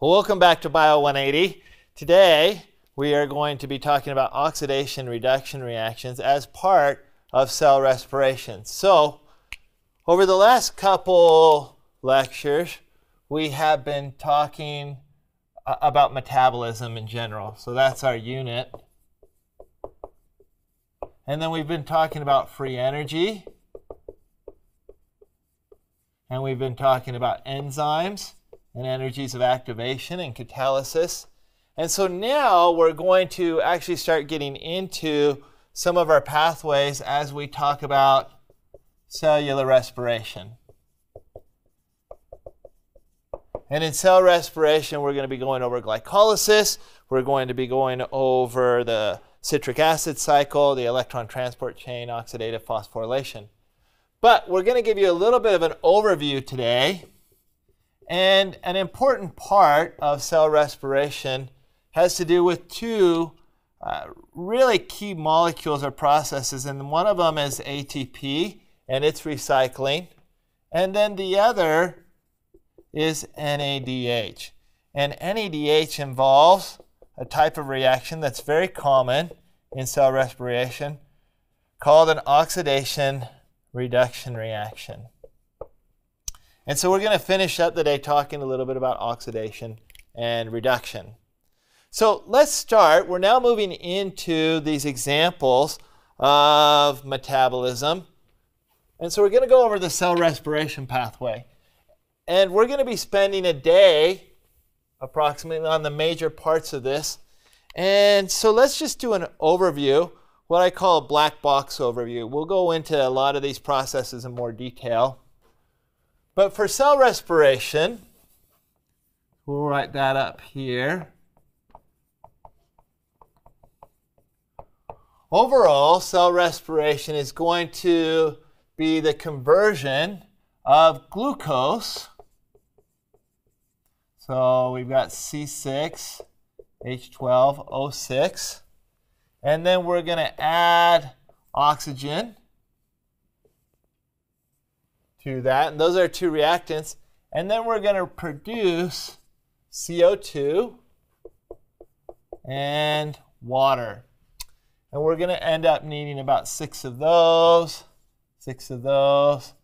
Well, welcome back to Bio 180. Today, we are going to be talking about oxidation reduction reactions as part of cell respiration. So, over the last couple lectures, we have been talking uh, about metabolism in general. So that's our unit. And then we've been talking about free energy. And we've been talking about enzymes and energies of activation and catalysis. And so now we're going to actually start getting into some of our pathways as we talk about cellular respiration. And in cell respiration, we're going to be going over glycolysis. We're going to be going over the citric acid cycle, the electron transport chain, oxidative phosphorylation. But we're going to give you a little bit of an overview today. And an important part of cell respiration has to do with two uh, really key molecules or processes. And one of them is ATP and its recycling. And then the other is NADH. And NADH involves a type of reaction that's very common in cell respiration called an oxidation reduction reaction. And so we're going to finish up the day talking a little bit about oxidation and reduction. So let's start. We're now moving into these examples of metabolism. And so we're going to go over the cell respiration pathway. And we're going to be spending a day approximately on the major parts of this. And so let's just do an overview, what I call a black box overview. We'll go into a lot of these processes in more detail. But for cell respiration, we'll write that up here. Overall, cell respiration is going to be the conversion of glucose so we've got C6, H12O6. And then we're going to add oxygen to that. And those are two reactants. And then we're going to produce CO2 and water. And we're going to end up needing about six of those, six of those,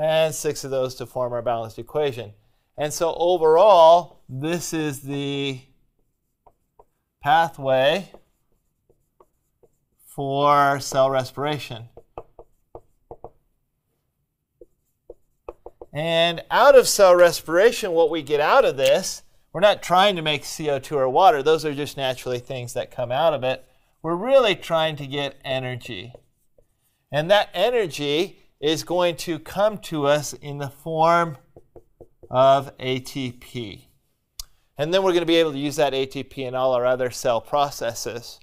and six of those to form our balanced equation. And so overall, this is the pathway for cell respiration. And out of cell respiration, what we get out of this, we're not trying to make CO2 or water. Those are just naturally things that come out of it. We're really trying to get energy. And that energy is going to come to us in the form of ATP. And then we're going to be able to use that ATP in all our other cell processes.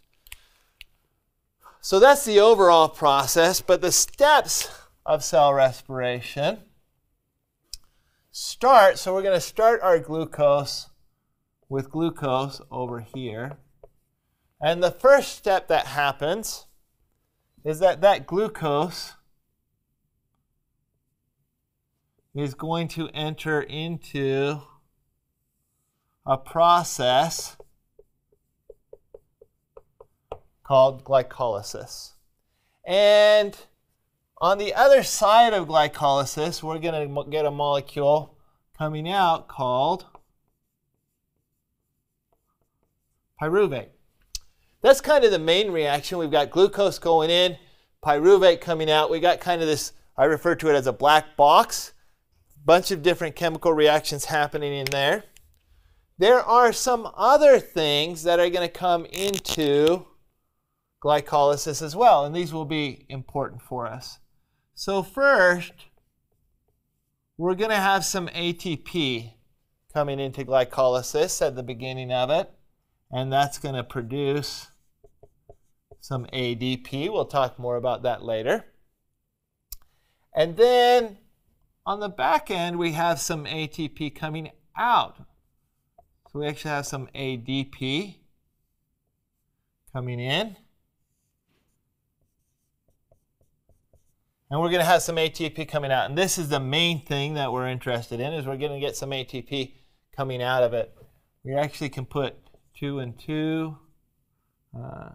So that's the overall process, but the steps of cell respiration start, so we're going to start our glucose with glucose over here. And the first step that happens is that that glucose is going to enter into a process called glycolysis. And on the other side of glycolysis, we're going to get a molecule coming out called pyruvate. That's kind of the main reaction. We've got glucose going in, pyruvate coming out. We got kind of this, I refer to it as a black box bunch of different chemical reactions happening in there. There are some other things that are going to come into glycolysis as well, and these will be important for us. So first, we're going to have some ATP coming into glycolysis at the beginning of it, and that's going to produce some ADP. We'll talk more about that later. And then on the back end, we have some ATP coming out. So we actually have some ADP coming in. And we're going to have some ATP coming out. And this is the main thing that we're interested in, is we're going to get some ATP coming out of it. we actually can put 2 and 2, uh,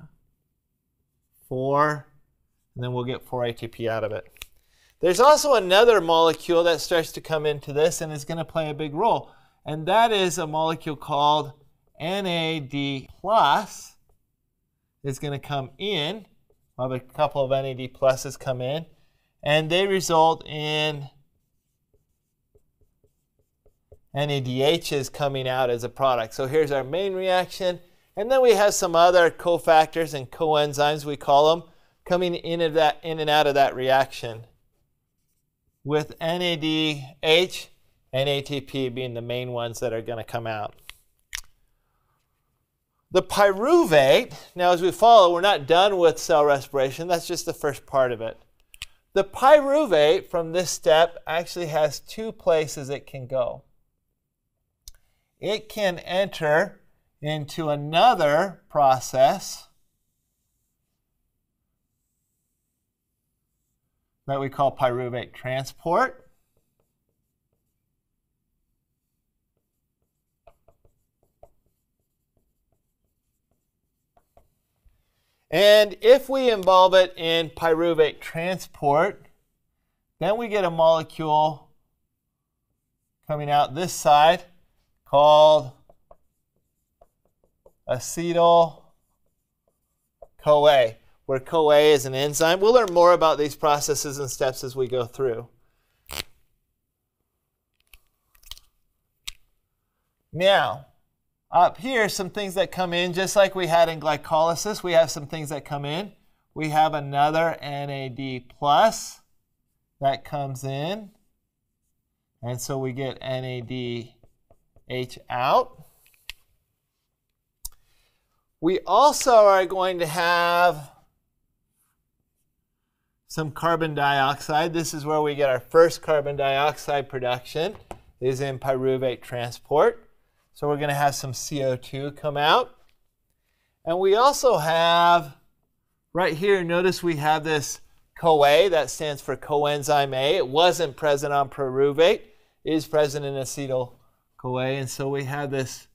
4, and then we'll get 4 ATP out of it. There's also another molecule that starts to come into this and is going to play a big role, and that is a molecule called NAD plus is going to come in. I'll have a couple of NAD pluses come in, and they result in NADHs coming out as a product. So here's our main reaction. And then we have some other cofactors and coenzymes, we call them, coming in, of that, in and out of that reaction. With NADH and ATP being the main ones that are going to come out. The pyruvate, now as we follow, we're not done with cell respiration. That's just the first part of it. The pyruvate from this step actually has two places it can go. It can enter into another process that we call pyruvate transport. And if we involve it in pyruvate transport, then we get a molecule coming out this side called acetyl CoA, where CoA is an enzyme. We'll learn more about these processes and steps as we go through. Now, up here, some things that come in, just like we had in glycolysis, we have some things that come in. We have another NAD plus that comes in. And so we get NADH out. We also are going to have some carbon dioxide. This is where we get our first carbon dioxide production, is in pyruvate transport. So we're going to have some CO2 come out. And we also have, right here, notice we have this CoA, that stands for coenzyme A. It wasn't present on pyruvate, it is present in acetyl CoA. And so we have this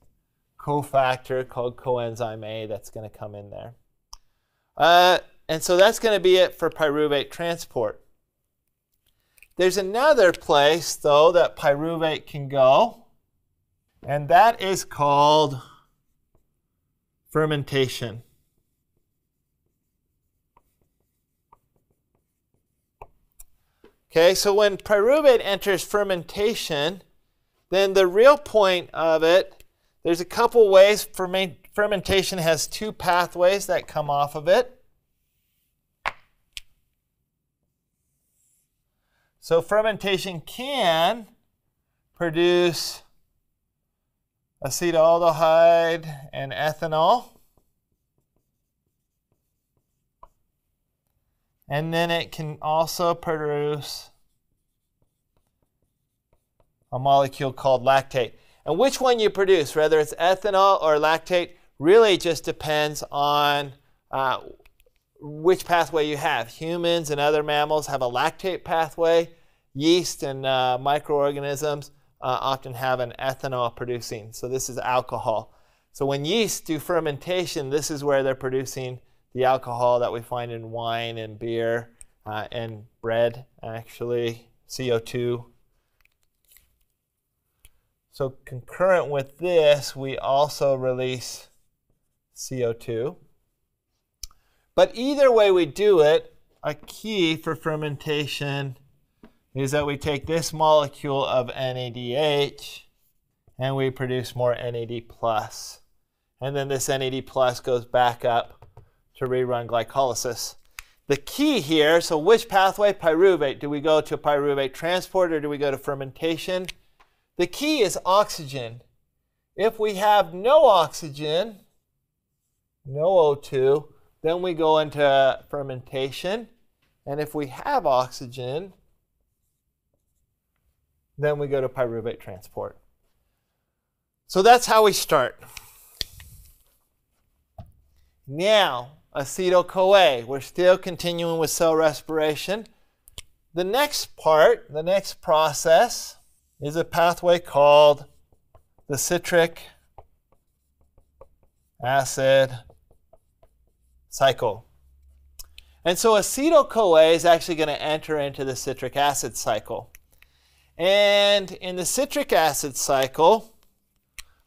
cofactor called coenzyme A that's going to come in there. Uh, and so that's going to be it for pyruvate transport. There's another place, though, that pyruvate can go. And that is called fermentation. Okay, so when pyruvate enters fermentation, then the real point of it, there's a couple ways. Fermentation has two pathways that come off of it. So fermentation can produce acetaldehyde and ethanol. And then it can also produce a molecule called lactate. And which one you produce, whether it's ethanol or lactate, really just depends on uh, which pathway you have. Humans and other mammals have a lactate pathway. Yeast and uh, microorganisms uh, often have an ethanol producing. So this is alcohol. So when yeast do fermentation, this is where they're producing the alcohol that we find in wine and beer uh, and bread, actually, CO2. So concurrent with this, we also release CO2. But either way we do it, a key for fermentation is that we take this molecule of NADH and we produce more NAD. And then this NAD plus goes back up to rerun glycolysis. The key here, so which pathway? Pyruvate. Do we go to pyruvate transport or do we go to fermentation? The key is oxygen. If we have no oxygen, no O2, then we go into fermentation. And if we have oxygen, then we go to pyruvate transport. So that's how we start. Now, acetyl-CoA. We're still continuing with cell respiration. The next part, the next process, is a pathway called the citric acid cycle. And so acetyl-CoA is actually going to enter into the citric acid cycle. And in the citric acid cycle,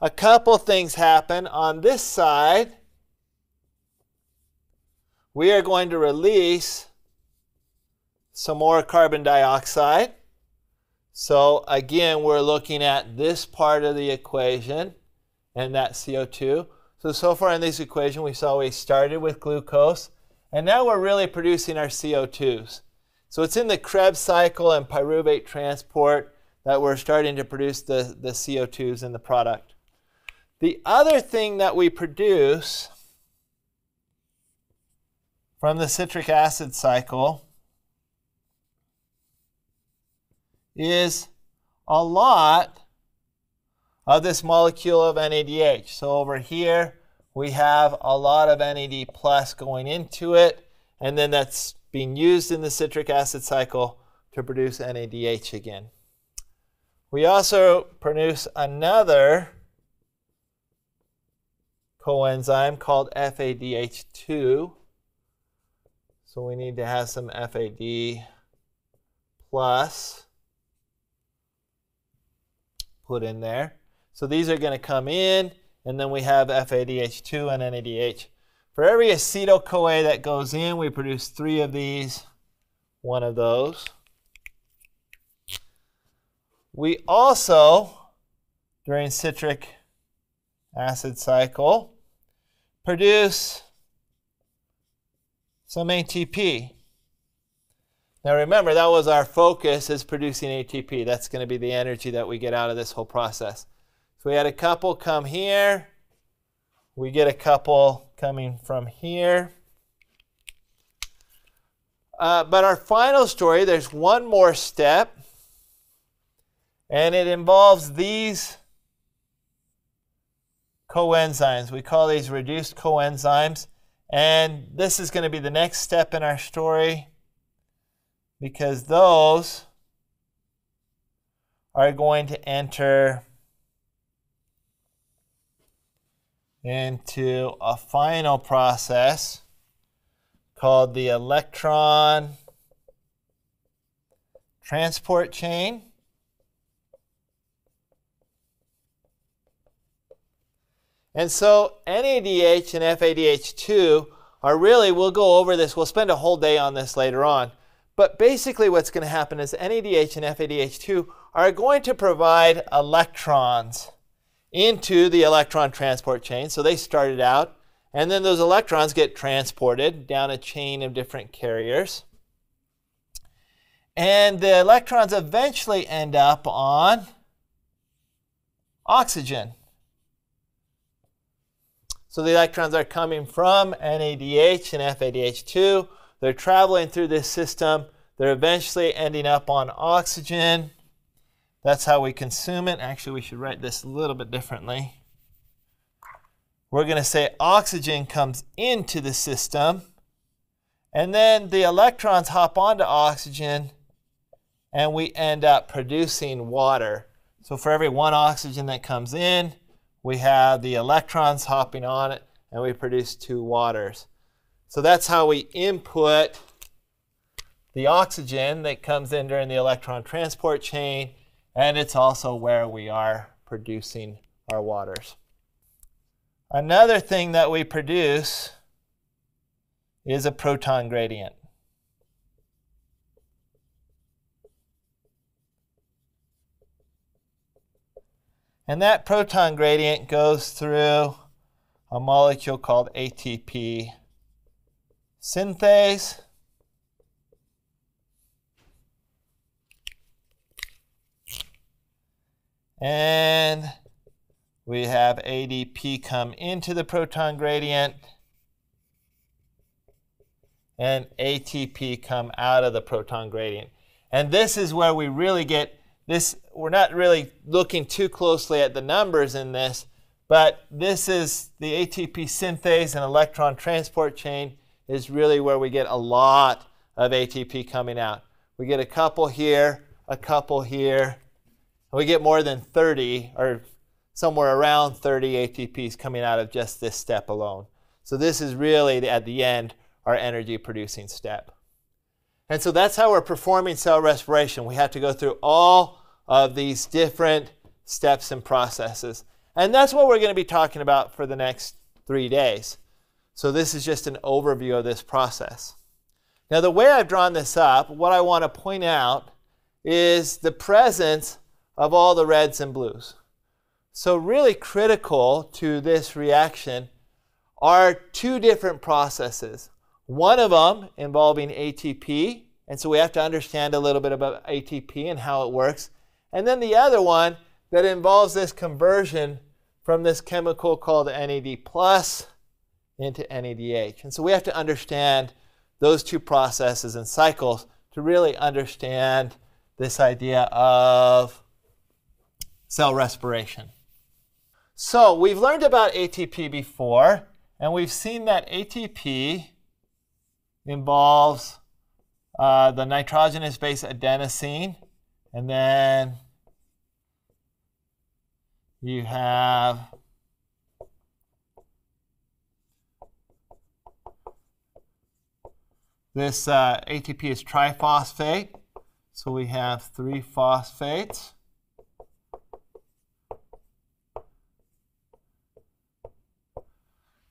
a couple things happen. On this side, we are going to release some more carbon dioxide. So again, we're looking at this part of the equation and that CO2. So, so far in this equation, we saw we started with glucose, and now we're really producing our CO2s. So it's in the Krebs cycle and pyruvate transport that we're starting to produce the, the CO2s in the product. The other thing that we produce from the citric acid cycle is a lot of this molecule of NADH. So over here, we have a lot of NAD plus going into it, and then that's being used in the citric acid cycle to produce NADH again. We also produce another coenzyme called FADH2. So we need to have some FAD plus put in there. So these are going to come in, and then we have FADH2 and NADH. For every acetyl-CoA that goes in, we produce three of these, one of those. We also, during citric acid cycle, produce some ATP. Now remember, that was our focus is producing ATP. That's going to be the energy that we get out of this whole process. So we had a couple come here. We get a couple coming from here. Uh, but our final story, there's one more step. And it involves these coenzymes. We call these reduced coenzymes. And this is going to be the next step in our story because those are going to enter into a final process called the electron transport chain. And so NADH and FADH2 are really, we'll go over this, we'll spend a whole day on this later on. But basically what's going to happen is NADH and FADH2 are going to provide electrons into the electron transport chain. So they started out, and then those electrons get transported down a chain of different carriers. And the electrons eventually end up on oxygen. So the electrons are coming from NADH and FADH2. They're traveling through this system. They're eventually ending up on oxygen. That's how we consume it. Actually, we should write this a little bit differently. We're going to say oxygen comes into the system, and then the electrons hop onto oxygen, and we end up producing water. So for every one oxygen that comes in, we have the electrons hopping on it, and we produce two waters. So that's how we input the oxygen that comes in during the electron transport chain and it's also where we are producing our waters. Another thing that we produce is a proton gradient. And that proton gradient goes through a molecule called ATP synthase. And we have ADP come into the proton gradient and ATP come out of the proton gradient. And this is where we really get this, we're not really looking too closely at the numbers in this, but this is the ATP synthase and electron transport chain is really where we get a lot of ATP coming out. We get a couple here, a couple here, we get more than 30 or somewhere around 30 ATPs coming out of just this step alone. So this is really, at the end, our energy producing step. And so that's how we're performing cell respiration. We have to go through all of these different steps and processes. And that's what we're going to be talking about for the next three days. So this is just an overview of this process. Now the way I've drawn this up, what I want to point out is the presence of all the reds and blues. So really critical to this reaction are two different processes. One of them involving ATP, and so we have to understand a little bit about ATP and how it works. And then the other one that involves this conversion from this chemical called NAD plus into NADH. And so we have to understand those two processes and cycles to really understand this idea of cell respiration. So we've learned about ATP before, and we've seen that ATP involves uh, the nitrogenous base adenosine, and then you have this uh, ATP is triphosphate, so we have three phosphates.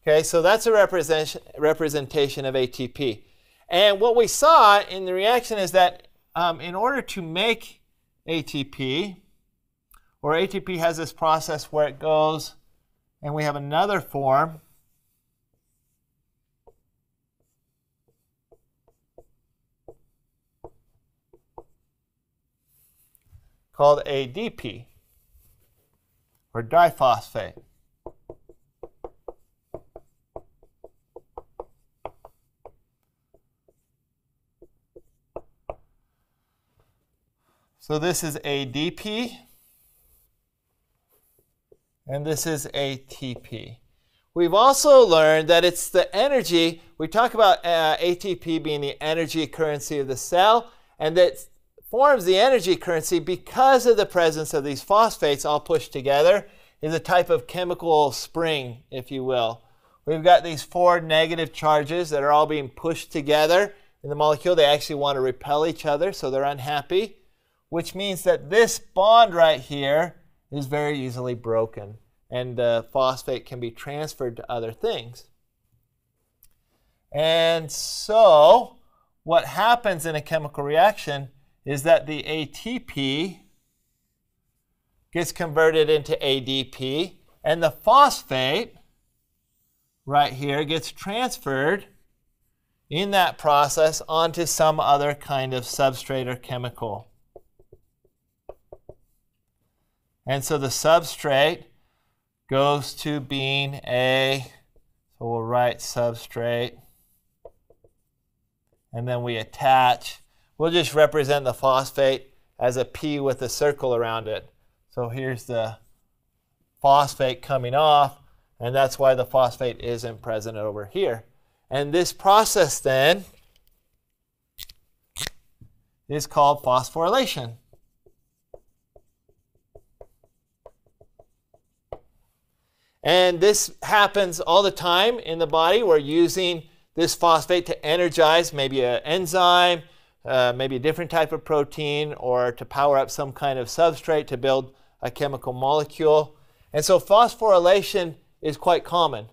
Okay, so that's a representation, representation of ATP. And what we saw in the reaction is that um, in order to make ATP, or ATP has this process where it goes and we have another form called ADP or diphosphate. So this is ADP, and this is ATP. We've also learned that it's the energy, we talk about uh, ATP being the energy currency of the cell, and that forms the energy currency because of the presence of these phosphates all pushed together is a type of chemical spring, if you will. We've got these four negative charges that are all being pushed together in the molecule. They actually want to repel each other, so they're unhappy which means that this bond right here is very easily broken and the phosphate can be transferred to other things. And so what happens in a chemical reaction is that the ATP gets converted into ADP and the phosphate right here gets transferred in that process onto some other kind of substrate or chemical. And so the substrate goes to being a, so we'll write substrate. And then we attach, we'll just represent the phosphate as a P with a circle around it. So here's the phosphate coming off, and that's why the phosphate isn't present over here. And this process then is called phosphorylation. And this happens all the time in the body. We're using this phosphate to energize maybe an enzyme, uh, maybe a different type of protein, or to power up some kind of substrate to build a chemical molecule. And so phosphorylation is quite common.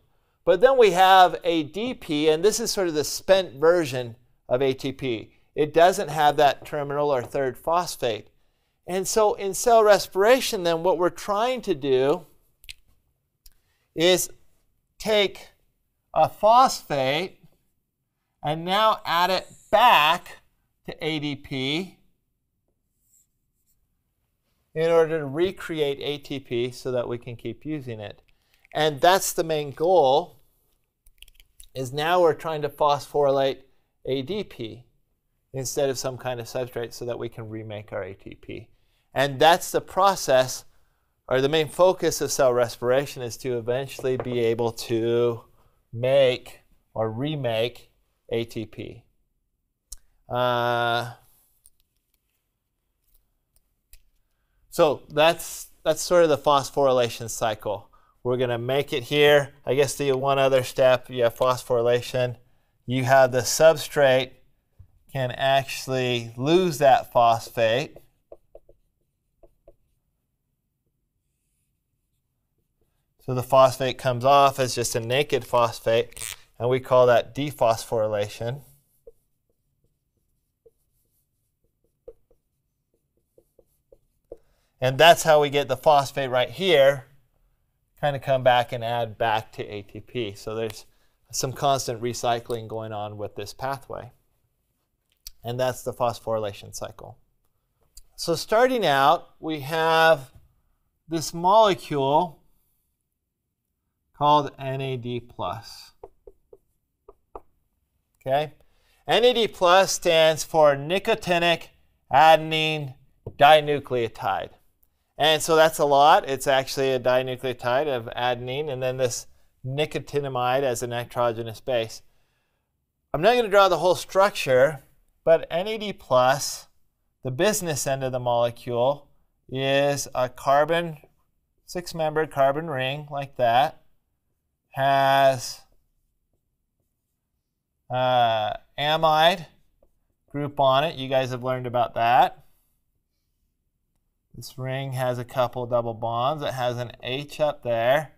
But then we have ADP, and this is sort of the spent version of ATP. It doesn't have that terminal or third phosphate. And so in cell respiration, then what we're trying to do is take a phosphate and now add it back to ADP in order to recreate ATP so that we can keep using it. And that's the main goal is now we're trying to phosphorylate ADP instead of some kind of substrate so that we can remake our ATP. And that's the process or the main focus of cell respiration is to eventually be able to make or remake ATP. Uh, so that's that's sort of the phosphorylation cycle. We're going to make it here. I guess the one other step, you have phosphorylation. You have the substrate can actually lose that phosphate. So the phosphate comes off as just a naked phosphate, and we call that dephosphorylation. And that's how we get the phosphate right here, kind of come back and add back to ATP. So there's some constant recycling going on with this pathway. And that's the phosphorylation cycle. So starting out, we have this molecule called NAD+. Okay? NAD plus stands for nicotinic adenine dinucleotide. And so that's a lot. It's actually a dinucleotide of adenine and then this nicotinamide as a nitrogenous base. I'm not going to draw the whole structure, but NAD plus, the business end of the molecule, is a carbon, six-membered carbon ring like that, has uh, amide group on it. You guys have learned about that. This ring has a couple double bonds. It has an H up there.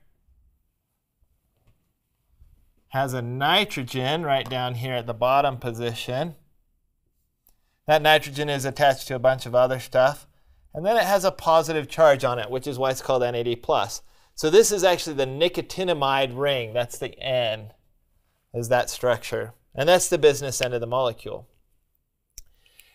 Has a nitrogen right down here at the bottom position. That nitrogen is attached to a bunch of other stuff. And then it has a positive charge on it, which is why it's called NAD+. So this is actually the nicotinamide ring. That's the N, is that structure. And that's the business end of the molecule.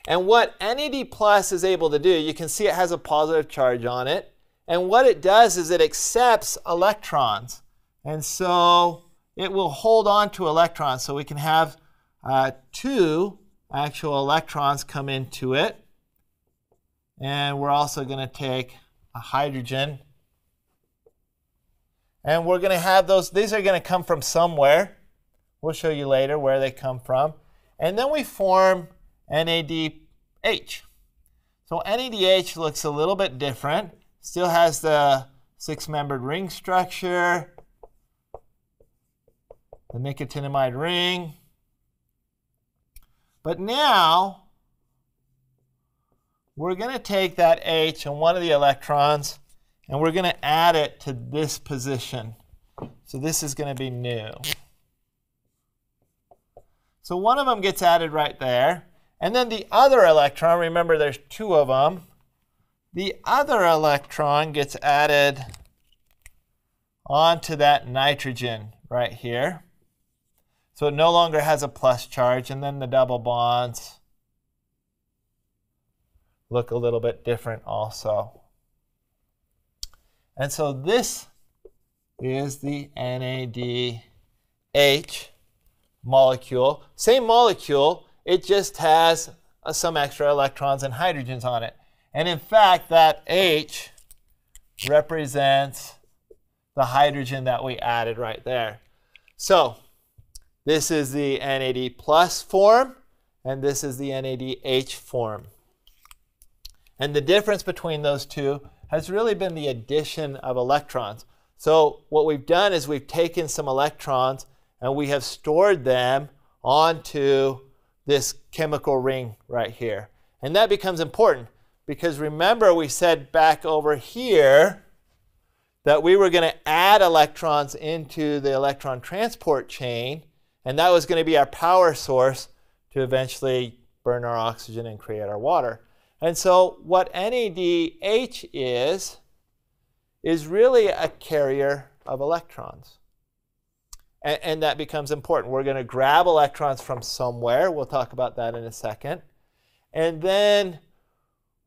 And what NAD plus is able to do, you can see it has a positive charge on it. And what it does is it accepts electrons. And so it will hold on to electrons. So we can have uh, two actual electrons come into it. And we're also going to take a hydrogen. And we're going to have those, these are going to come from somewhere. We'll show you later where they come from. And then we form NADH. So NADH looks a little bit different. Still has the six-membered ring structure, the nicotinamide ring. But now, we're going to take that H and one of the electrons, and we're going to add it to this position. So this is going to be new. So one of them gets added right there. And then the other electron, remember there's two of them, the other electron gets added onto that nitrogen right here. So it no longer has a plus charge, and then the double bonds look a little bit different also. And so this is the NADH molecule. Same molecule, it just has uh, some extra electrons and hydrogens on it. And in fact, that H represents the hydrogen that we added right there. So this is the NAD plus form, and this is the NADH form. And the difference between those two has really been the addition of electrons. So what we've done is we've taken some electrons and we have stored them onto this chemical ring right here. And that becomes important because remember we said back over here that we were going to add electrons into the electron transport chain and that was going to be our power source to eventually burn our oxygen and create our water. And so what NADH is, is really a carrier of electrons. And, and that becomes important. We're going to grab electrons from somewhere. We'll talk about that in a second. And then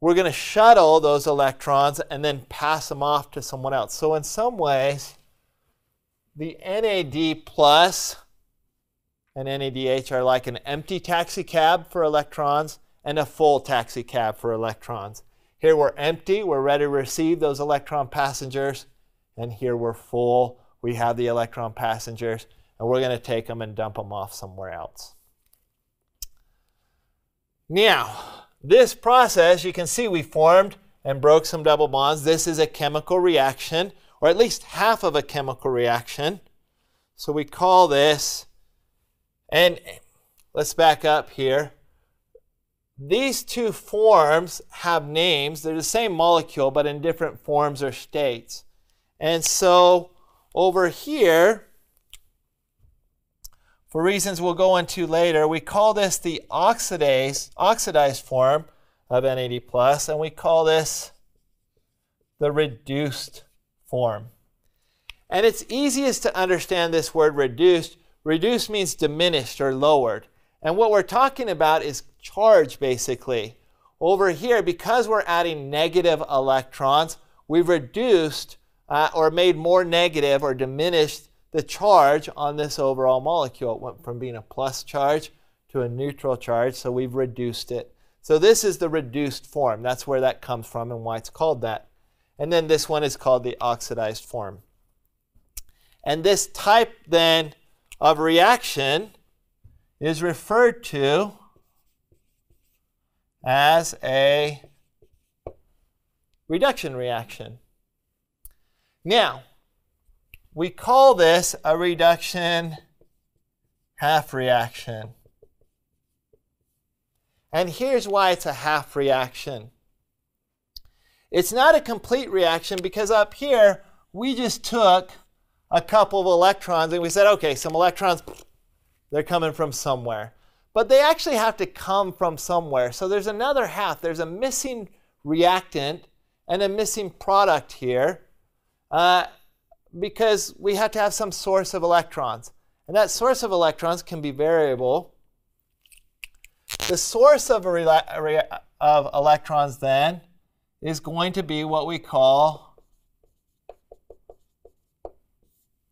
we're going to shuttle those electrons and then pass them off to someone else. So in some ways, the NAD plus and NADH are like an empty taxi cab for electrons and a full taxi cab for electrons. Here we're empty, we're ready to receive those electron passengers, and here we're full, we have the electron passengers, and we're going to take them and dump them off somewhere else. Now, this process, you can see we formed and broke some double bonds. This is a chemical reaction, or at least half of a chemical reaction. So we call this, and let's back up here. These two forms have names. They're the same molecule, but in different forms or states. And so over here, for reasons we'll go into later, we call this the oxidase, oxidized form of NAD+, and we call this the reduced form. And it's easiest to understand this word reduced. Reduced means diminished or lowered. And what we're talking about is charge, basically. Over here, because we're adding negative electrons, we've reduced uh, or made more negative or diminished the charge on this overall molecule. It went from being a plus charge to a neutral charge, so we've reduced it. So this is the reduced form. That's where that comes from and why it's called that. And then this one is called the oxidized form. And this type then of reaction is referred to as a reduction reaction. Now, we call this a reduction half reaction. And here's why it's a half reaction. It's not a complete reaction because up here we just took a couple of electrons and we said, okay, some electrons, they're coming from somewhere. But they actually have to come from somewhere. So there's another half. There's a missing reactant and a missing product here uh, because we have to have some source of electrons. And that source of electrons can be variable. The source of, of electrons then is going to be what we call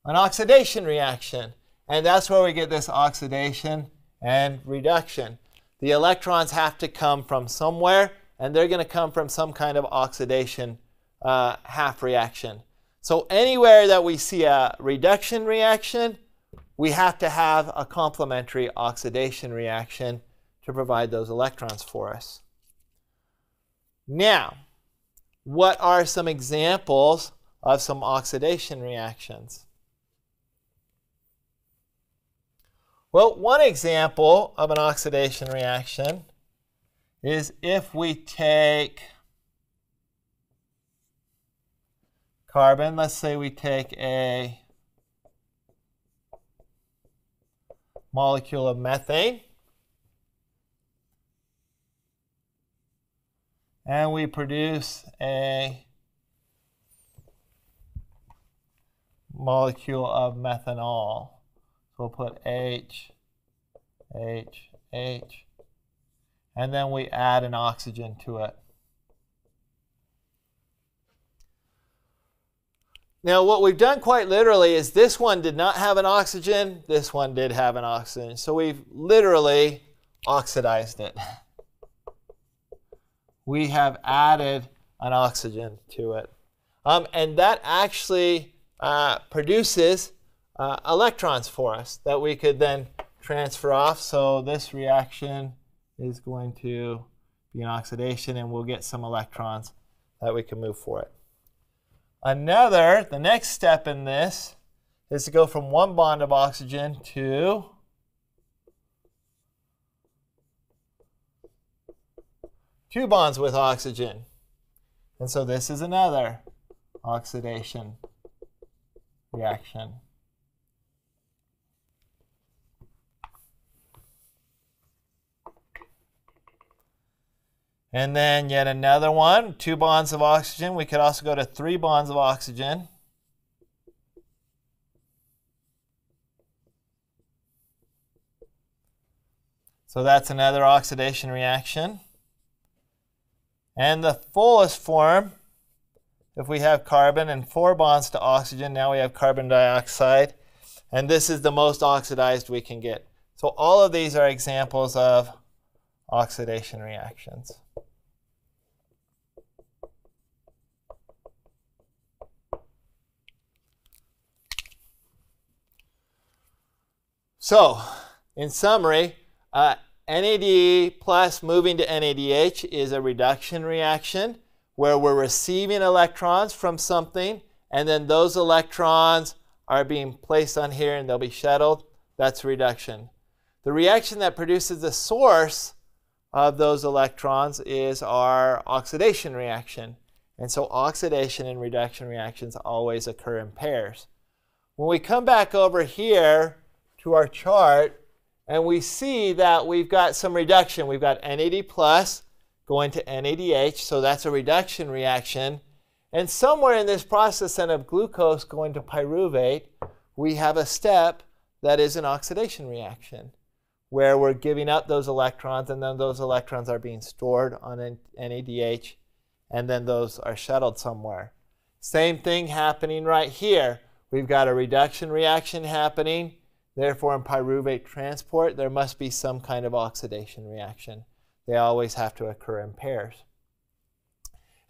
an oxidation reaction. And that's where we get this oxidation and reduction. The electrons have to come from somewhere, and they're going to come from some kind of oxidation uh, half reaction. So anywhere that we see a reduction reaction, we have to have a complementary oxidation reaction to provide those electrons for us. Now, what are some examples of some oxidation reactions? Well, one example of an oxidation reaction is if we take carbon, let's say we take a molecule of methane, and we produce a molecule of methanol. So we'll put H, H, H, and then we add an oxygen to it. Now, what we've done quite literally is this one did not have an oxygen, this one did have an oxygen. So we've literally oxidized it. We have added an oxygen to it. Um, and that actually uh, produces uh, electrons for us that we could then transfer off. So this reaction is going to be an oxidation and we'll get some electrons that we can move for it. Another, the next step in this is to go from one bond of oxygen to two bonds with oxygen. And so this is another oxidation reaction. And then yet another one, two bonds of oxygen. We could also go to three bonds of oxygen. So that's another oxidation reaction. And the fullest form, if we have carbon and four bonds to oxygen, now we have carbon dioxide. And this is the most oxidized we can get. So all of these are examples of oxidation reactions. So, in summary, uh, NAD plus moving to NADH is a reduction reaction. where we're receiving electrons from something, and then those electrons are being placed on here and they'll be shuttled. That's reduction. The reaction that produces the source of those electrons is our oxidation reaction. And so oxidation and reduction reactions always occur in pairs. When we come back over here to our chart, and we see that we've got some reduction. We've got NAD plus going to NADH, so that's a reduction reaction. And somewhere in this process then of glucose going to pyruvate, we have a step that is an oxidation reaction where we're giving up those electrons and then those electrons are being stored on NADH and then those are shuttled somewhere. Same thing happening right here. We've got a reduction reaction happening. Therefore, in pyruvate transport, there must be some kind of oxidation reaction. They always have to occur in pairs.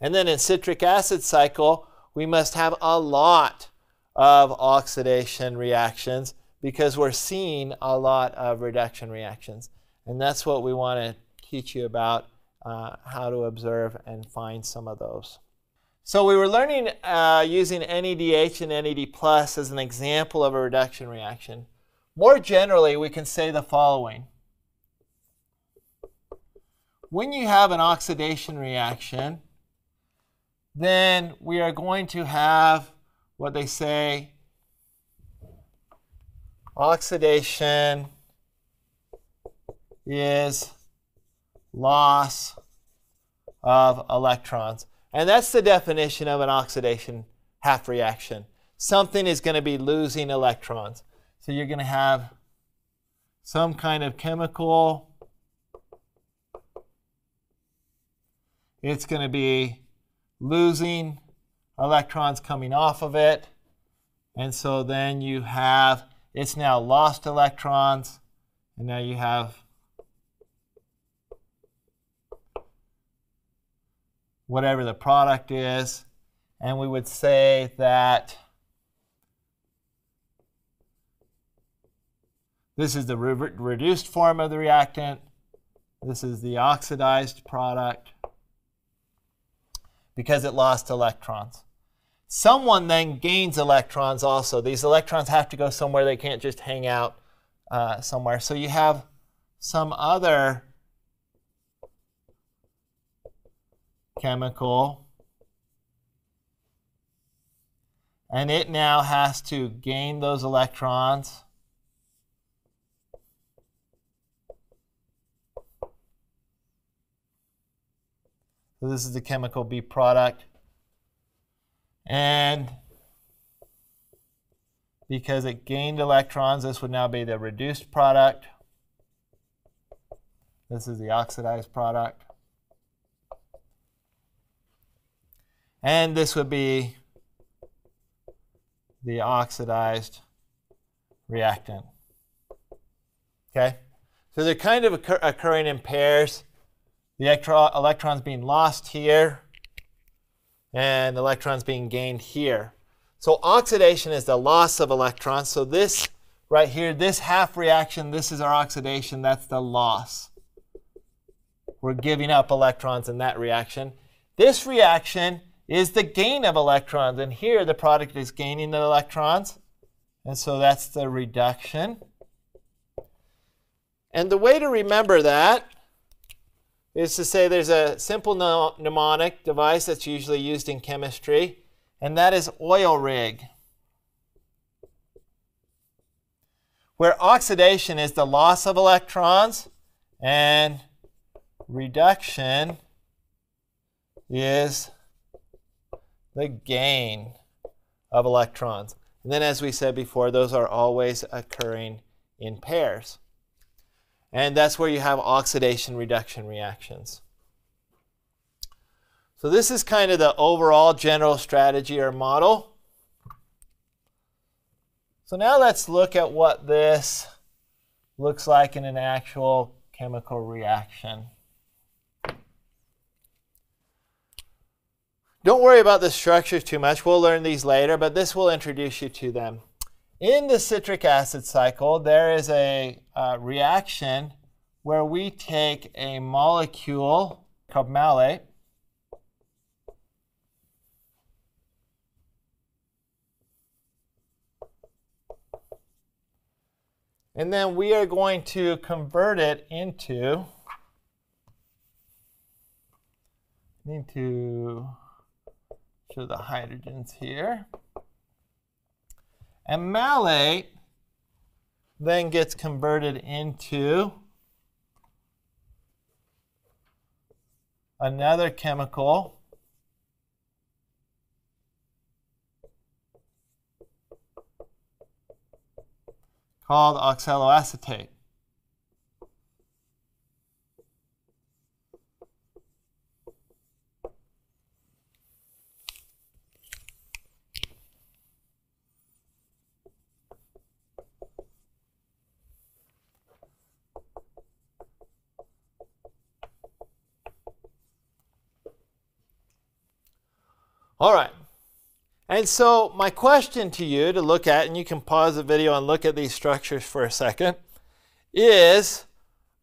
And then in citric acid cycle, we must have a lot of oxidation reactions because we're seeing a lot of reduction reactions. And that's what we want to teach you about, uh, how to observe and find some of those. So we were learning uh, using NADH and NAD plus as an example of a reduction reaction. More generally, we can say the following. When you have an oxidation reaction, then we are going to have what they say Oxidation is loss of electrons. And that's the definition of an oxidation half reaction. Something is going to be losing electrons. So you're going to have some kind of chemical. It's going to be losing electrons coming off of it. And so then you have it's now lost electrons, and now you have whatever the product is, and we would say that this is the re reduced form of the reactant, this is the oxidized product, because it lost electrons. Someone then gains electrons also. These electrons have to go somewhere. They can't just hang out uh, somewhere. So you have some other chemical. And it now has to gain those electrons. So this is the chemical B product. And because it gained electrons, this would now be the reduced product. This is the oxidized product. And this would be the oxidized reactant. Okay? So they're kind of occur occurring in pairs. The electrons being lost here and electrons being gained here. So oxidation is the loss of electrons. So this right here, this half reaction, this is our oxidation. That's the loss. We're giving up electrons in that reaction. This reaction is the gain of electrons. And here the product is gaining the electrons. And so that's the reduction. And the way to remember that is to say there's a simple mnemonic device that's usually used in chemistry, and that is oil rig. Where oxidation is the loss of electrons and reduction is the gain of electrons. And then as we said before, those are always occurring in pairs. And that's where you have oxidation reduction reactions. So this is kind of the overall general strategy or model. So now let's look at what this looks like in an actual chemical reaction. Don't worry about the structures too much. We'll learn these later, but this will introduce you to them in the citric acid cycle, there is a uh, reaction where we take a molecule called malate. And then we are going to convert it into, need to show the hydrogens here. And malate then gets converted into another chemical called oxaloacetate. All right. And so my question to you to look at, and you can pause the video and look at these structures for a second, is,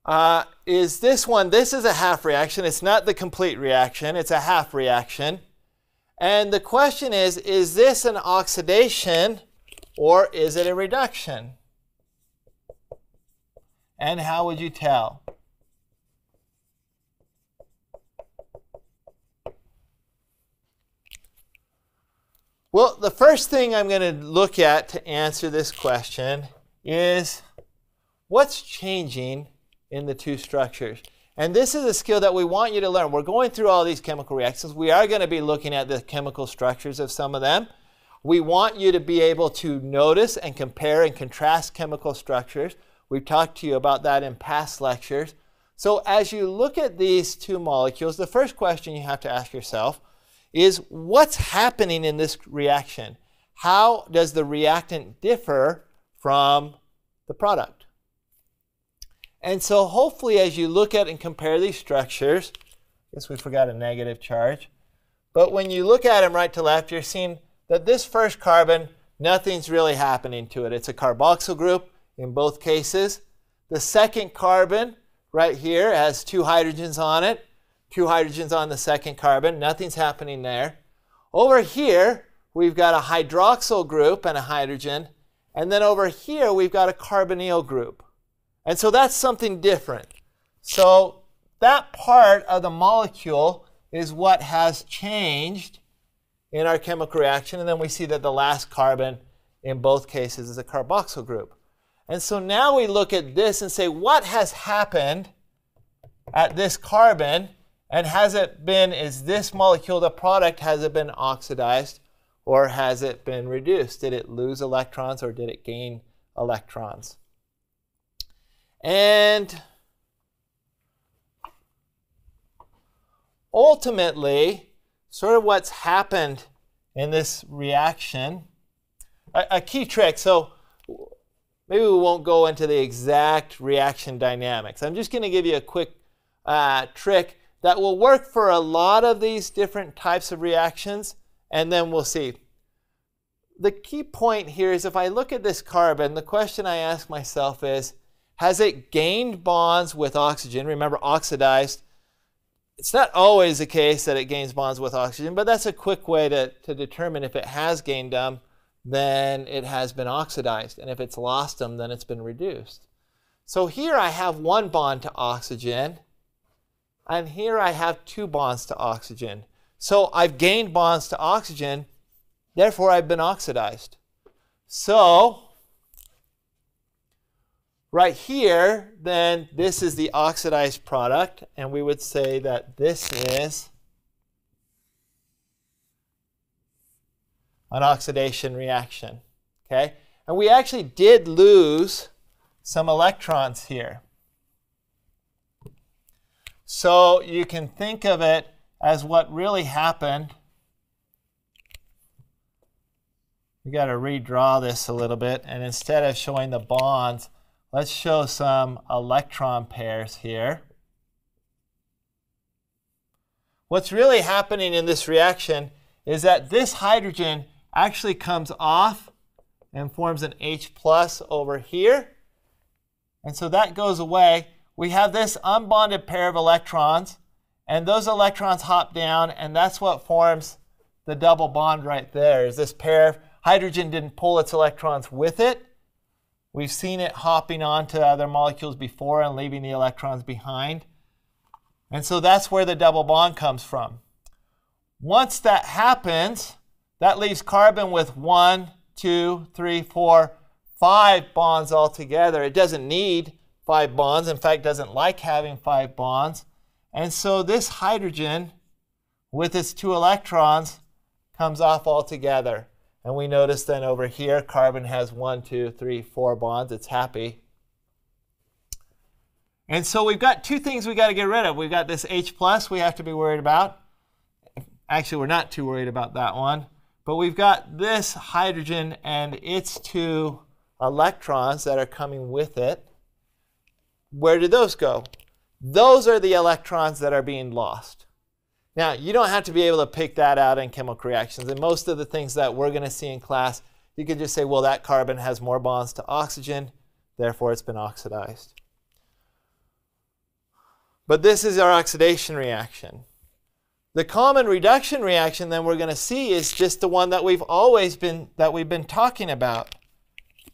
uh, is this one, this is a half reaction. It's not the complete reaction. It's a half reaction. And the question is, is this an oxidation or is it a reduction? And how would you tell? Well, the first thing I'm going to look at to answer this question is what's changing in the two structures? And this is a skill that we want you to learn. We're going through all these chemical reactions. We are going to be looking at the chemical structures of some of them. We want you to be able to notice and compare and contrast chemical structures. We've talked to you about that in past lectures. So as you look at these two molecules, the first question you have to ask yourself is what's happening in this reaction? How does the reactant differ from the product? And so hopefully as you look at and compare these structures, I guess we forgot a negative charge, but when you look at them right to left, you're seeing that this first carbon, nothing's really happening to it. It's a carboxyl group in both cases. The second carbon right here has two hydrogens on it two hydrogens on the second carbon. Nothing's happening there. Over here, we've got a hydroxyl group and a hydrogen. And then over here, we've got a carbonyl group. And so that's something different. So that part of the molecule is what has changed in our chemical reaction. And then we see that the last carbon in both cases is a carboxyl group. And so now we look at this and say, what has happened at this carbon and has it been, is this molecule the product, has it been oxidized or has it been reduced? Did it lose electrons or did it gain electrons? And ultimately, sort of what's happened in this reaction, a, a key trick, so maybe we won't go into the exact reaction dynamics. I'm just going to give you a quick uh, trick that will work for a lot of these different types of reactions, and then we'll see. The key point here is if I look at this carbon, the question I ask myself is, has it gained bonds with oxygen? Remember, oxidized. It's not always the case that it gains bonds with oxygen, but that's a quick way to, to determine if it has gained them, then it has been oxidized. And if it's lost them, then it's been reduced. So here I have one bond to oxygen, and here I have two bonds to oxygen. So I've gained bonds to oxygen, therefore I've been oxidized. So right here, then this is the oxidized product, and we would say that this is an oxidation reaction. Okay? And we actually did lose some electrons here. So you can think of it as what really happened. We got to redraw this a little bit. And instead of showing the bonds, let's show some electron pairs here. What's really happening in this reaction is that this hydrogen actually comes off and forms an H plus over here. And so that goes away we have this unbonded pair of electrons, and those electrons hop down, and that's what forms the double bond right there, is this pair. Of hydrogen didn't pull its electrons with it, We've seen it hopping onto other molecules before and leaving the electrons behind. And so that's where the double bond comes from. Once that happens, that leaves carbon with one, two, three, four, five bonds altogether. It doesn't need five bonds. In fact, doesn't like having five bonds. And so this hydrogen with its two electrons comes off altogether. And we notice then over here, carbon has one, two, three, four bonds. It's happy. And so we've got two things we've got to get rid of. We've got this H plus we have to be worried about. Actually, we're not too worried about that one. But we've got this hydrogen and its two electrons that are coming with it. Where do those go? Those are the electrons that are being lost. Now, you don't have to be able to pick that out in chemical reactions. And most of the things that we're going to see in class, you can just say, well, that carbon has more bonds to oxygen, therefore it's been oxidized. But this is our oxidation reaction. The common reduction reaction then we're going to see is just the one that we've always been that we've been talking about.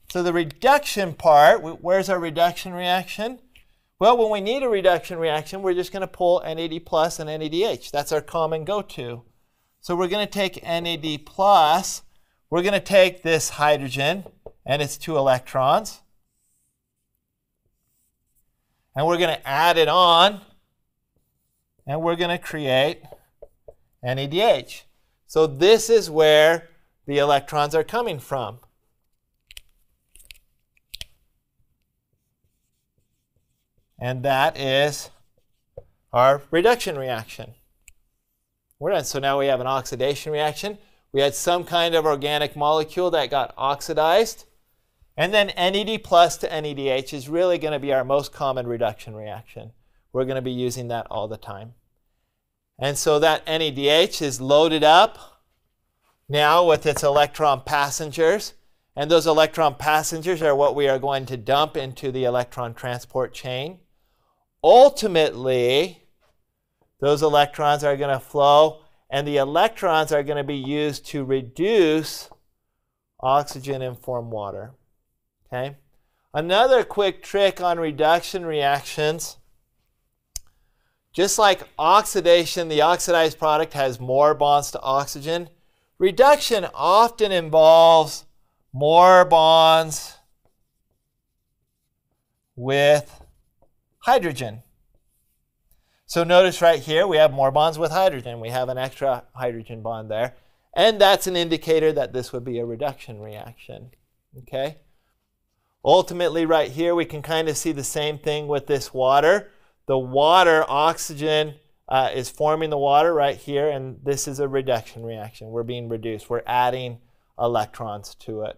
So the reduction part, where's our reduction reaction? Well, when we need a reduction reaction, we're just going to pull NAD plus and NADH. That's our common go-to. So we're going to take NAD plus. We're going to take this hydrogen and its two electrons. And we're going to add it on. And we're going to create NADH. So this is where the electrons are coming from. And that is our reduction reaction. We're done. So now we have an oxidation reaction. We had some kind of organic molecule that got oxidized. And then NAD plus to NADH is really going to be our most common reduction reaction. We're going to be using that all the time. And so that NADH is loaded up now with its electron passengers. And those electron passengers are what we are going to dump into the electron transport chain. Ultimately, those electrons are going to flow, and the electrons are going to be used to reduce oxygen and form water. Okay? Another quick trick on reduction reactions. Just like oxidation, the oxidized product has more bonds to oxygen. Reduction often involves more bonds with hydrogen. So notice right here we have more bonds with hydrogen. We have an extra hydrogen bond there. And that's an indicator that this would be a reduction reaction. Okay? Ultimately, right here, we can kind of see the same thing with this water. The water, oxygen, uh, is forming the water right here, and this is a reduction reaction. We're being reduced. We're adding electrons to it.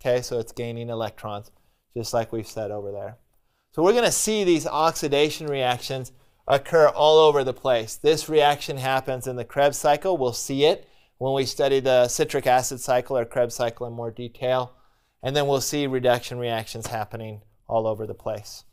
Okay, so it's gaining electrons, just like we've said over there. So we're going to see these oxidation reactions occur all over the place. This reaction happens in the Krebs cycle. We'll see it when we study the citric acid cycle or Krebs cycle in more detail. And then we'll see reduction reactions happening all over the place.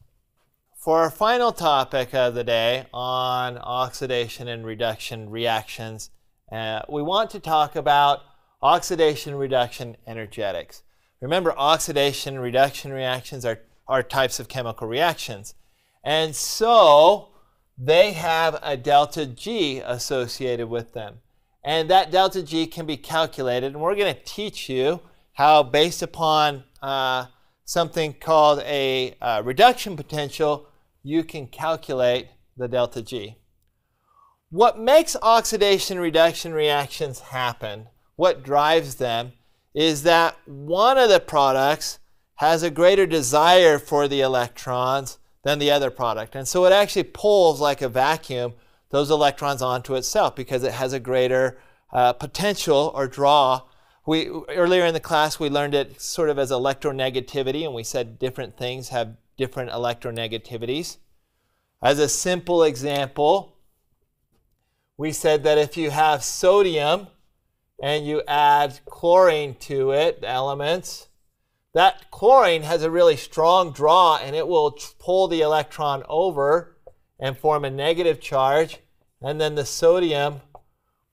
For our final topic of the day on oxidation and reduction reactions, uh, we want to talk about oxidation reduction energetics. Remember, oxidation reduction reactions are are types of chemical reactions. And so they have a delta G associated with them. And that delta G can be calculated. And we're going to teach you how, based upon uh, something called a uh, reduction potential, you can calculate the delta G. What makes oxidation reduction reactions happen, what drives them, is that one of the products has a greater desire for the electrons than the other product. And so it actually pulls like a vacuum those electrons onto itself because it has a greater uh, potential or draw. We, earlier in the class, we learned it sort of as electronegativity, and we said different things have different electronegativities. As a simple example, we said that if you have sodium and you add chlorine to it, the elements, that chlorine has a really strong draw and it will pull the electron over and form a negative charge. And then the sodium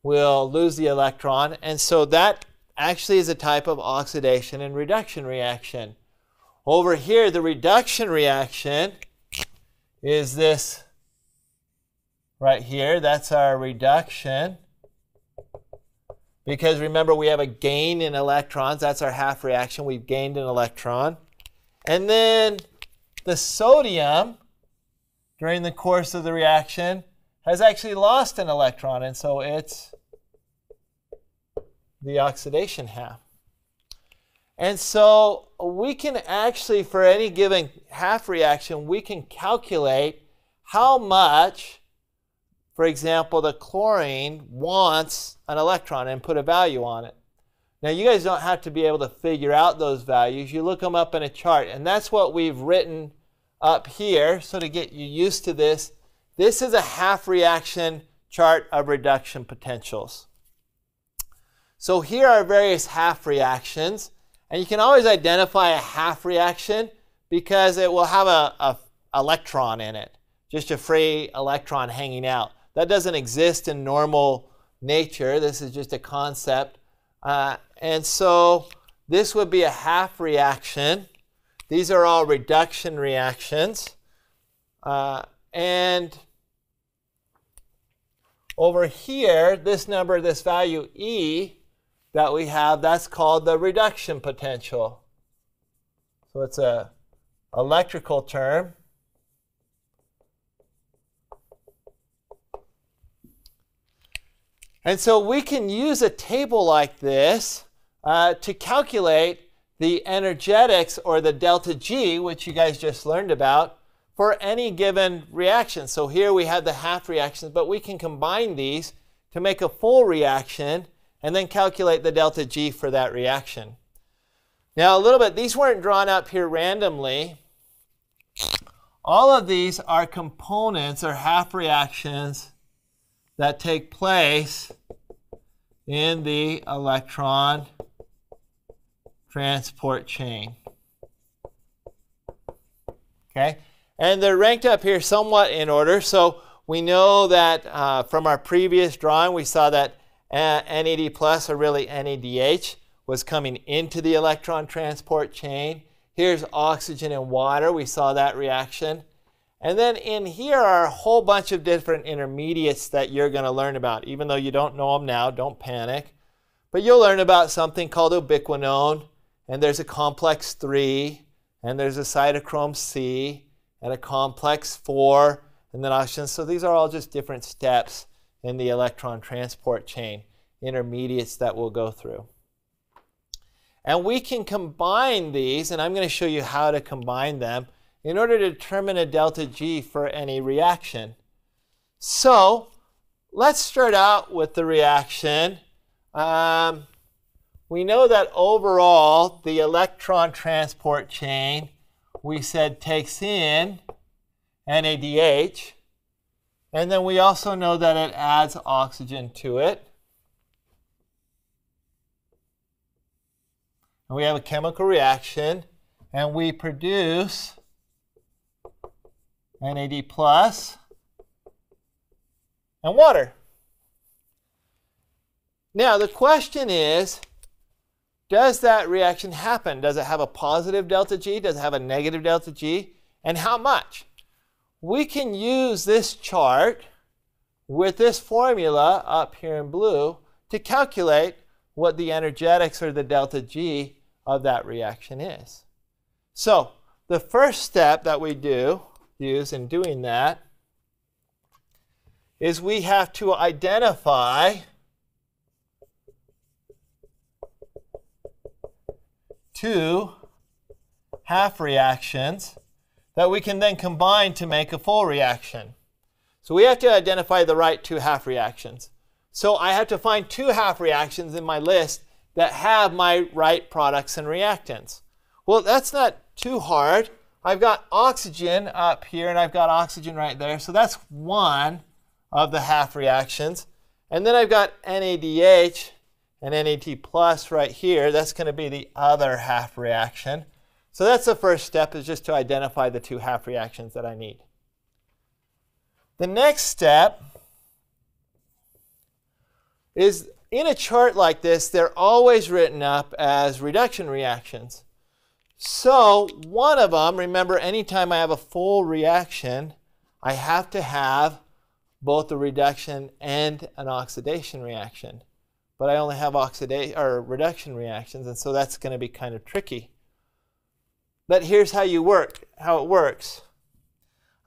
will lose the electron. And so that actually is a type of oxidation and reduction reaction. Over here, the reduction reaction is this right here. That's our reduction. Because remember, we have a gain in electrons. That's our half reaction. We've gained an electron. And then the sodium, during the course of the reaction, has actually lost an electron. And so it's the oxidation half. And so we can actually, for any given half reaction, we can calculate how much, for example, the chlorine wants an electron and put a value on it. Now, you guys don't have to be able to figure out those values. You look them up in a chart, and that's what we've written up here. So to get you used to this, this is a half reaction chart of reduction potentials. So here are various half reactions. And you can always identify a half reaction because it will have a, a electron in it, just a free electron hanging out. That doesn't exist in normal nature. This is just a concept. Uh, and so this would be a half reaction. These are all reduction reactions. Uh, and over here, this number, this value E, that we have, that's called the reduction potential. So it's a electrical term. And so we can use a table like this uh, to calculate the energetics or the delta G, which you guys just learned about, for any given reaction. So here we have the half reactions, but we can combine these to make a full reaction and then calculate the delta G for that reaction. Now, a little bit, these weren't drawn up here randomly. All of these are components or half reactions that take place in the electron transport chain. Okay, and they're ranked up here somewhat in order. So we know that uh, from our previous drawing, we saw that uh, NAD plus, or really NADH, was coming into the electron transport chain. Here's oxygen and water. We saw that reaction. And then in here are a whole bunch of different intermediates that you're going to learn about. Even though you don't know them now, don't panic. But you'll learn about something called ubiquinone. And there's a complex 3. And there's a cytochrome C. And a complex 4. And then oxygen. So these are all just different steps in the electron transport chain, intermediates that we'll go through. And we can combine these, and I'm going to show you how to combine them in order to determine a delta G for any reaction. So let's start out with the reaction. Um, we know that overall, the electron transport chain, we said takes in NADH, and then we also know that it adds oxygen to it. And we have a chemical reaction, and we produce NAD plus and water. Now, the question is, does that reaction happen? Does it have a positive delta G? Does it have a negative delta G? And how much? we can use this chart with this formula up here in blue to calculate what the energetics or the delta G of that reaction is. So the first step that we do use in doing that is we have to identify two half reactions that we can then combine to make a full reaction. So we have to identify the right two half reactions. So I have to find two half reactions in my list that have my right products and reactants. Well, that's not too hard. I've got oxygen up here and I've got oxygen right there. So that's one of the half reactions. And then I've got NADH and NAD plus right here. That's going to be the other half reaction. So that's the first step is just to identify the two half reactions that I need. The next step is in a chart like this, they're always written up as reduction reactions. So one of them, remember, anytime I have a full reaction, I have to have both a reduction and an oxidation reaction. But I only have oxidation or reduction reactions, and so that's going to be kind of tricky. But here's how you work, how it works.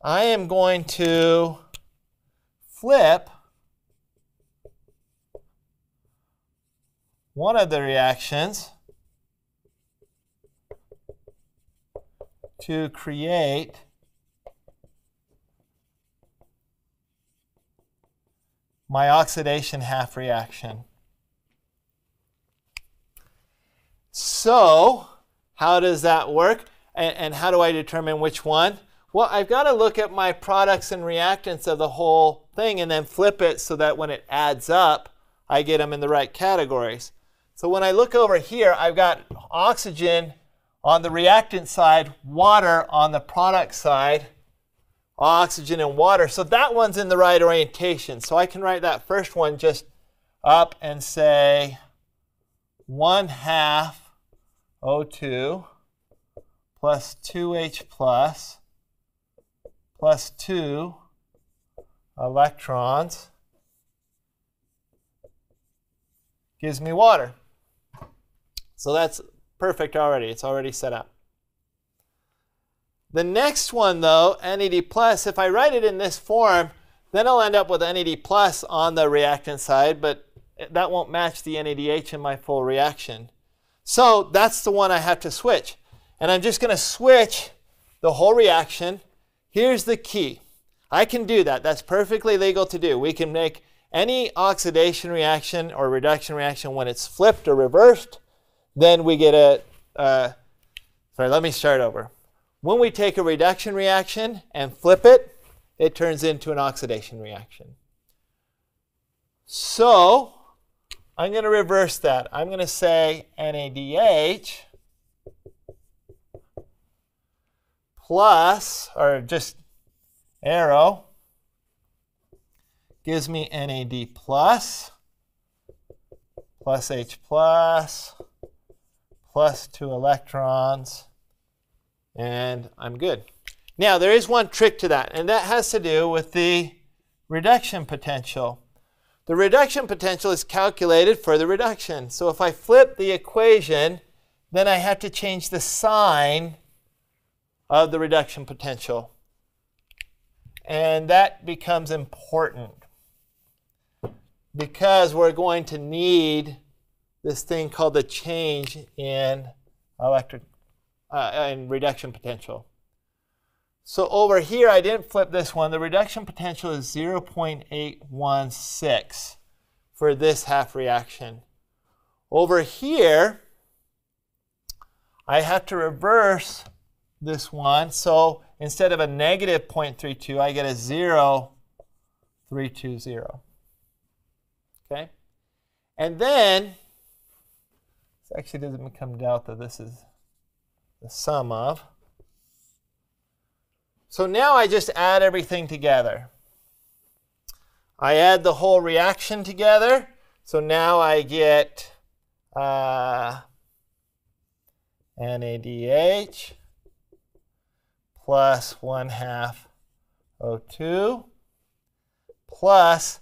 I am going to flip one of the reactions to create my oxidation half reaction. So, how does that work? And, and, how do I determine which one? Well, I've got to look at my products and reactants of the whole thing and then flip it so that when it adds up, I get them in the right categories. So when I look over here, I've got oxygen on the reactant side, water on the product side, oxygen and water. So that one's in the right orientation. So I can write that first one just up and say 1 half O2 plus 2H plus plus 2 electrons gives me water. So that's perfect already. It's already set up. The next one, though, NAD+, plus, if I write it in this form, then I'll end up with NAD plus on the reactant side, but that won't match the NADH in my full reaction. So that's the one I have to switch. And I'm just going to switch the whole reaction. Here's the key. I can do that. That's perfectly legal to do. We can make any oxidation reaction or reduction reaction when it's flipped or reversed then we get a, uh, sorry, let me start over. When we take a reduction reaction and flip it, it turns into an oxidation reaction. So I'm going to reverse that. I'm going to say NADH plus, or just arrow, gives me NAD plus, plus H plus, plus two electrons, and I'm good. Now, there is one trick to that, and that has to do with the reduction potential. The reduction potential is calculated for the reduction. So if I flip the equation, then I have to change the sign of the reduction potential. And that becomes important because we're going to need this thing called the change in electric uh, in reduction potential. So over here, I didn't flip this one. The reduction potential is 0.816 for this half reaction. Over here, I have to reverse this one. So instead of a negative 0.32, I get a 0.320. Okay? And then this actually doesn't become delta. This is the sum of. So now I just add everything together. I add the whole reaction together. So now I get uh, NADH plus 1 half O2 plus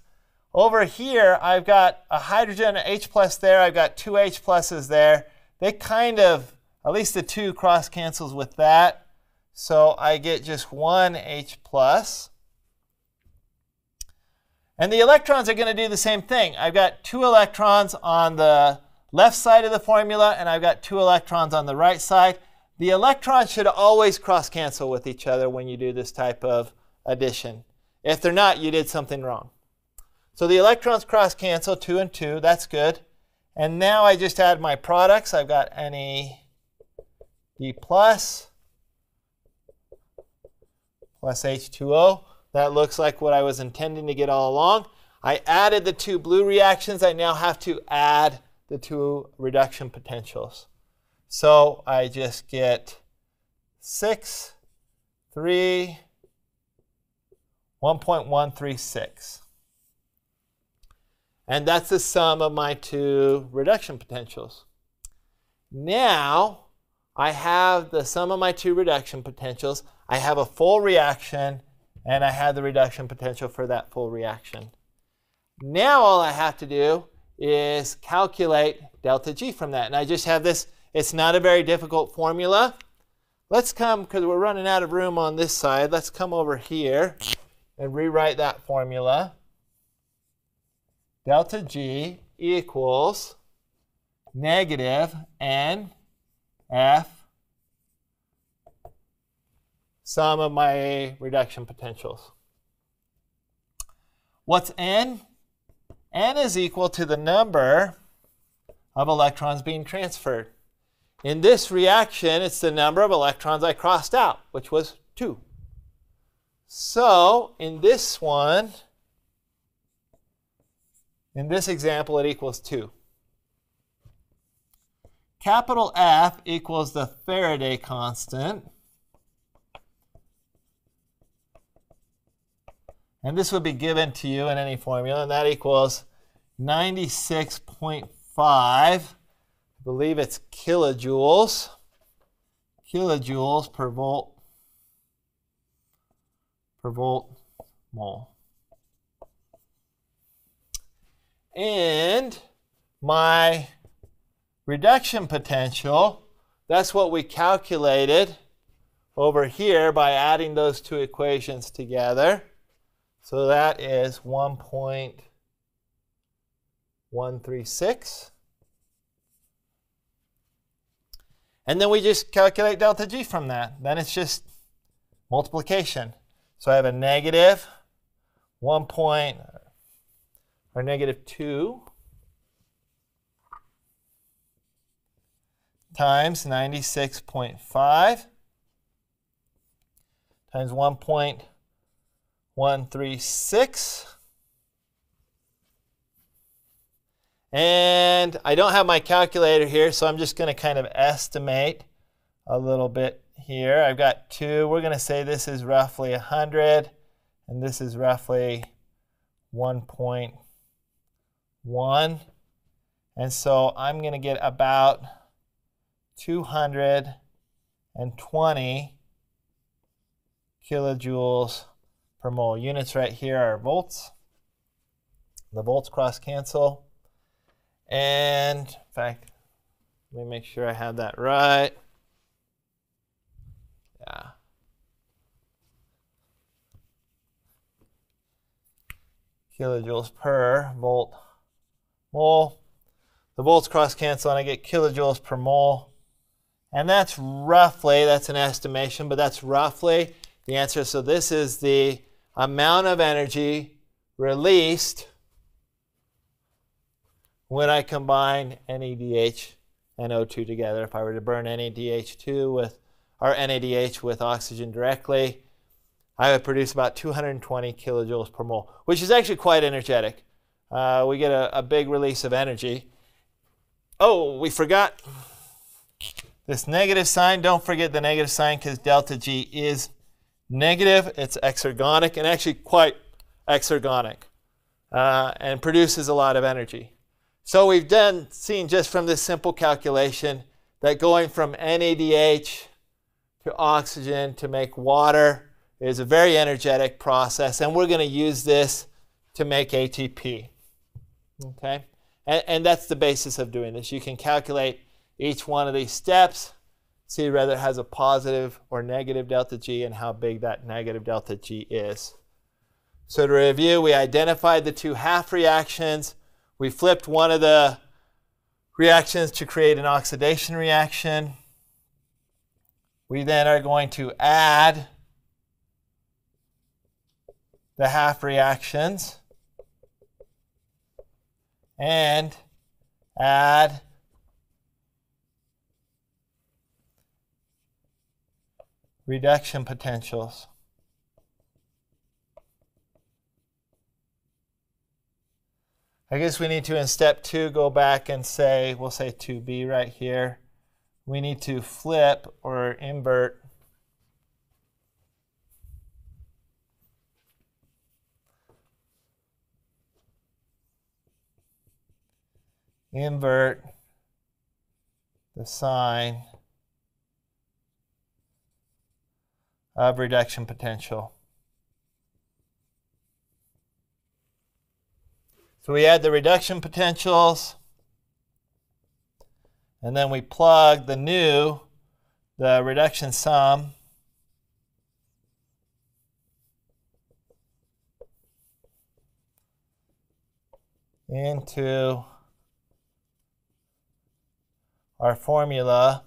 over here, I've got a hydrogen, H plus there. I've got two H pluses there. They kind of, at least the two cross cancels with that. So I get just one H plus. And the electrons are going to do the same thing. I've got two electrons on the left side of the formula, and I've got two electrons on the right side. The electrons should always cross cancel with each other when you do this type of addition. If they're not, you did something wrong. So the electrons cross cancel, 2 and 2, that's good. And now I just add my products. I've got NAD plus plus H2O. That looks like what I was intending to get all along. I added the two blue reactions. I now have to add the two reduction potentials. So I just get 6, 3, 1.136. And that's the sum of my two reduction potentials. Now, I have the sum of my two reduction potentials. I have a full reaction, and I have the reduction potential for that full reaction. Now all I have to do is calculate delta G from that. And I just have this, it's not a very difficult formula. Let's come, because we're running out of room on this side, let's come over here and rewrite that formula. Delta G equals negative N F sum of my reduction potentials. What's N? N is equal to the number of electrons being transferred. In this reaction, it's the number of electrons I crossed out, which was 2. So in this one, in this example, it equals 2. Capital F equals the Faraday constant. And this would be given to you in any formula, and that equals 96.5, I believe it's kilojoules, kilojoules per volt, per volt mole. And my reduction potential, that's what we calculated over here by adding those two equations together. So that is 1.136. And then we just calculate delta G from that. Then it's just multiplication. So I have a negative 1 point, or negative 2 times 96.5 times 1.136 one, three, six. And I don't have my calculator here, so I'm just going to kind of estimate a little bit here. I've got two. We're going to say this is roughly 100, and this is roughly 1.1. And so I'm going to get about 220 kilojoules per mole. Units right here are volts. The volts cross cancel. And in fact, let me make sure I have that right. Yeah. Kilojoules per volt mole. The volts cross cancel and I get kilojoules per mole. And that's roughly, that's an estimation, but that's roughly the answer. So this is the amount of energy released when I combine NADH and O2 together. If I were to burn NADH2 with or NADH with oxygen directly, I would produce about 220 kilojoules per mole, which is actually quite energetic. Uh, we get a, a big release of energy. Oh, we forgot this negative sign. Don't forget the negative sign because delta G is negative, it's exergonic, and actually quite exergonic, uh, and produces a lot of energy. So we've done seen just from this simple calculation that going from NADH to oxygen to make water is a very energetic process, and we're going to use this to make ATP. Okay, and, and that's the basis of doing this. You can calculate each one of these steps see whether it has a positive or negative delta G and how big that negative delta G is. So to review, we identified the two half reactions. We flipped one of the reactions to create an oxidation reaction. We then are going to add the half reactions and add reduction potentials. I guess we need to, in step two, go back and say, we'll say 2b right here. We need to flip or invert invert the sign of reduction potential. So we add the reduction potentials, and then we plug the new, the reduction sum, into our formula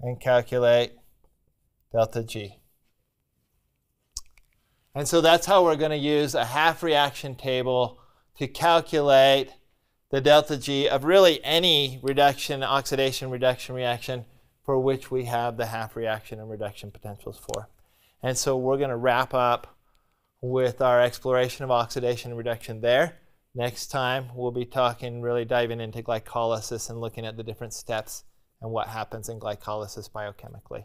and calculate delta G. And so that's how we're going to use a half reaction table to calculate the delta G of really any reduction, oxidation, reduction reaction for which we have the half reaction and reduction potentials for. And so we're going to wrap up with our exploration of oxidation and reduction there. Next time, we'll be talking, really diving into glycolysis and looking at the different steps and what happens in glycolysis biochemically.